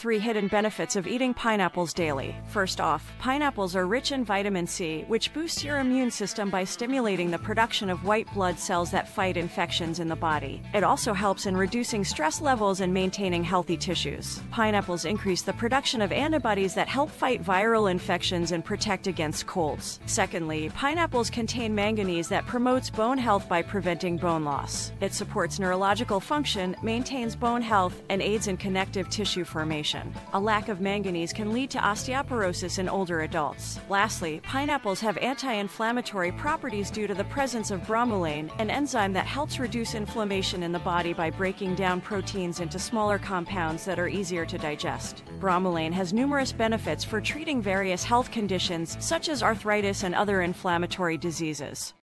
three hidden benefits of eating pineapples daily. First off, pineapples are rich in vitamin C, which boosts your immune system by stimulating the production of white blood cells that fight infections in the body. It also helps in reducing stress levels and maintaining healthy tissues. Pineapples increase the production of antibodies that help fight viral infections and protect against colds. Secondly, pineapples contain manganese that promotes bone health by preventing bone loss. It supports neurological function, maintains bone health, and aids in connective tissue formation. A lack of manganese can lead to osteoporosis in older adults. Lastly, pineapples have anti inflammatory properties due to the presence of bromelain, an enzyme that helps reduce inflammation in the body by breaking down proteins into smaller compounds that are easier to digest. Bromelain has numerous benefits for treating various health conditions such as arthritis and other inflammatory diseases.